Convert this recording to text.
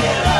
Yeah.